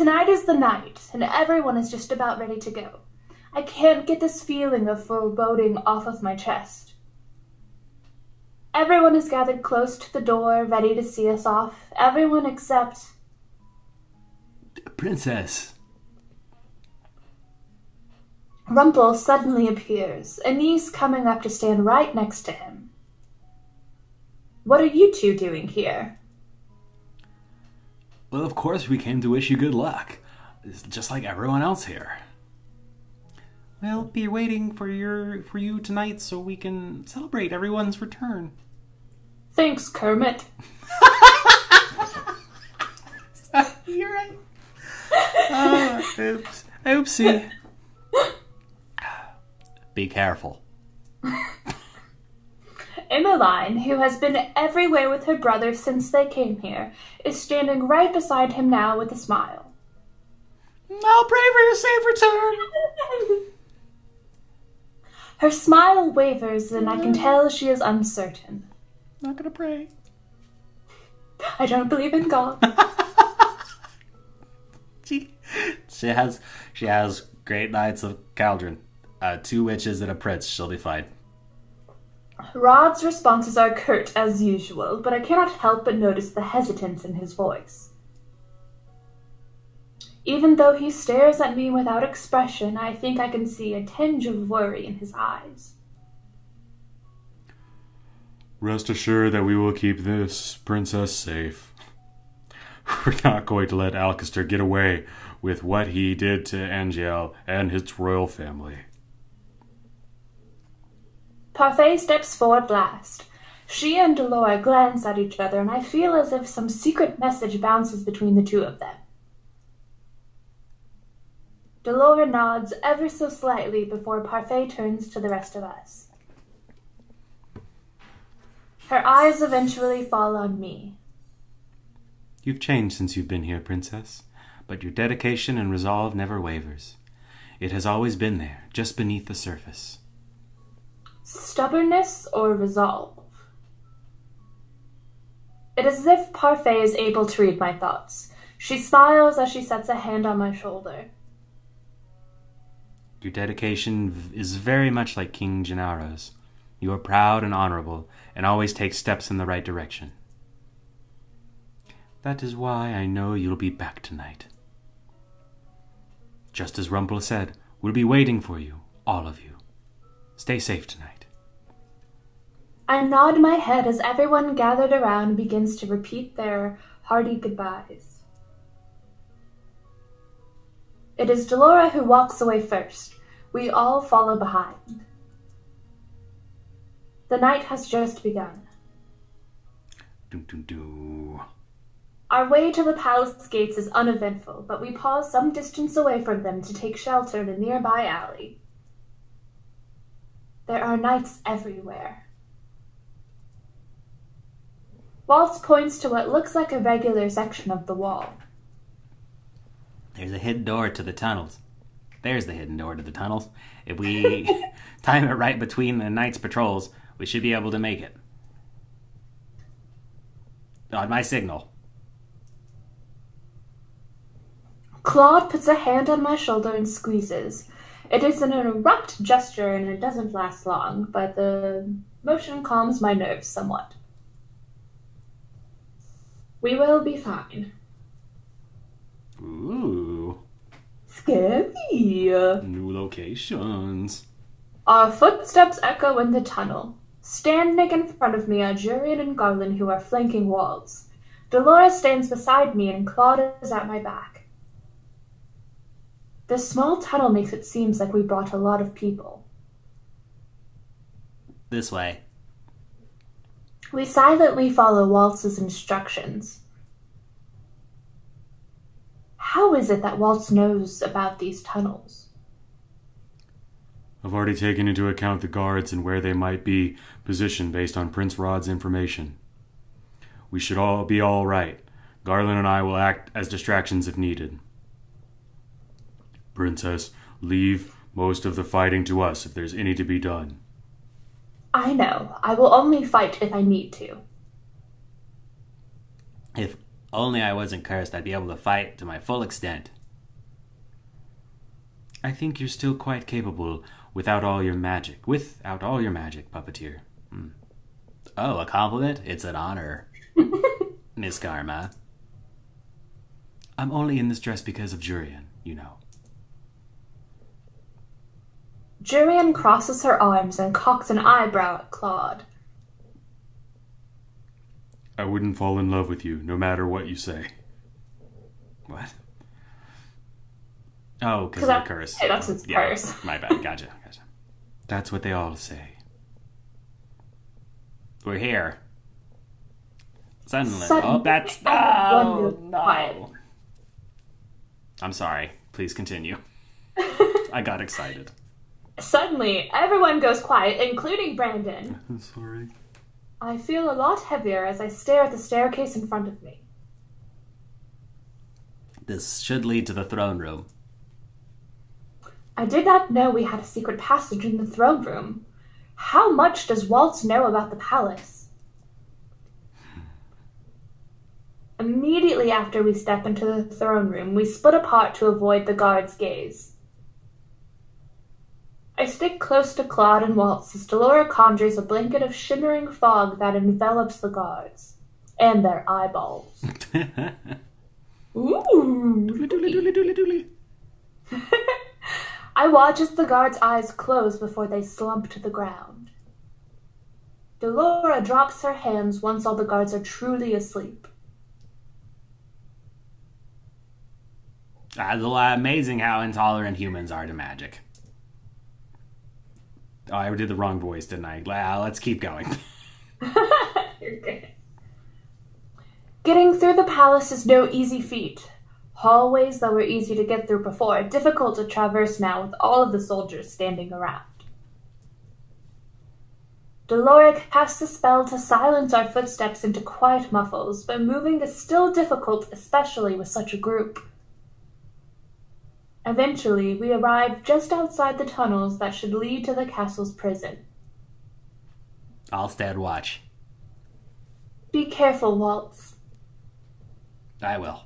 Tonight is the night, and everyone is just about ready to go. I can't get this feeling of foreboding off of my chest. Everyone is gathered close to the door, ready to see us off. Everyone except. Princess. Rumple suddenly appears, Anise coming up to stand right next to him. What are you two doing here? Well, of course, we came to wish you good luck. It's just like everyone else here. We'll be waiting for your for you tonight so we can celebrate everyone's return. Thanks, Kermit. You're right. Uh, oops. Oopsie. Be careful. Emmeline, who has been everywhere with her brother since they came here, is standing right beside him now with a smile. I'll pray for your safe return. Her smile wavers, and I can tell she is uncertain. Not gonna pray. I don't believe in God. Gee. She has she has great knights of Caldron. Uh, two witches and a prince. She'll be fine. Rod's responses are curt as usual, but I cannot help but notice the hesitance in his voice. Even though he stares at me without expression, I think I can see a tinge of worry in his eyes. Rest assured that we will keep this princess safe. We're not going to let Alcaster get away with what he did to Angielle and his royal family. Parfait steps forward last. She and Delora glance at each other, and I feel as if some secret message bounces between the two of them. Delora nods ever so slightly before Parfait turns to the rest of us. Her eyes eventually fall on me. You've changed since you've been here, Princess, but your dedication and resolve never wavers. It has always been there, just beneath the surface. Stubbornness or resolve? It is as if Parfait is able to read my thoughts. She smiles as she sets a hand on my shoulder. Your dedication is very much like King Gennaro's. You are proud and honorable, and always take steps in the right direction. That is why I know you'll be back tonight. Just as Rumple said, we'll be waiting for you, all of you. Stay safe tonight. I nod my head as everyone gathered around begins to repeat their hearty goodbyes. It is Delora who walks away first. We all follow behind. The night has just begun. Doo doo doo. Our way to the palace gates is uneventful, but we pause some distance away from them to take shelter in a nearby alley. There are knights everywhere. Waltz points to what looks like a regular section of the wall. There's a hidden door to the tunnels. There's the hidden door to the tunnels. If we time it right between the night's patrols, we should be able to make it. On my signal. Claude puts a hand on my shoulder and squeezes. It is an abrupt gesture and it doesn't last long, but the motion calms my nerves somewhat. We will be fine. Ooh, Scary. new locations. Our footsteps echo in the tunnel. Standing in front of me are Jurian and Garland, who are flanking walls. Dolores stands beside me, and Claude is at my back. This small tunnel makes it seem like we brought a lot of people. This way. We silently follow Waltz's instructions. How is it that Waltz knows about these tunnels? I've already taken into account the guards and where they might be positioned based on Prince Rod's information. We should all be all right. Garland and I will act as distractions if needed. Princess, leave most of the fighting to us if there's any to be done. I know. I will only fight if I need to. If Only I wasn't cursed, I'd be able to fight to my full extent. I think you're still quite capable without all your magic. Without all your magic, puppeteer. Hmm. Oh, a compliment? It's an honor, Miss Karma. I'm only in this dress because of Jurian, you know. Jurian crosses her arms and cocks an eyebrow at Claude. I wouldn't fall in love with you, no matter what you say. What? Oh, because of the curse. hey, that's his yeah, curse. My bad. Gotcha. Gotcha. That's what they all say. We're here. Suddenly. Oh, Suddenly, oh, that's. Oh, goes quiet. I'm sorry. Please continue. I got excited. Suddenly, everyone goes quiet, including Brandon. I'm sorry. I feel a lot heavier as I stare at the staircase in front of me. This should lead to the throne room. I did not know we had a secret passage in the throne room. How much does Waltz know about the palace? Immediately after we step into the throne room, we split apart to avoid the guard's gaze. I stick close to Claude and Waltz as Delora conjures a blanket of shimmering fog that envelops the guards and their eyeballs. Ooh! I watch as the guard's eyes close before they slump to the ground. Delora drops her hands once all the guards are truly asleep. That's amazing how intolerant humans are to magic. Oh, I did the wrong voice, didn't I? Well, let's keep going. Getting through the palace is no easy feat. Hallways that were easy to get through before, difficult to traverse now with all of the soldiers standing around. Delora casts a spell to silence our footsteps into quiet muffles, but moving is still difficult, especially with such a group. Eventually, we arrive just outside the tunnels that should lead to the castle's prison. I'll stand watch. Be careful, Waltz. I will.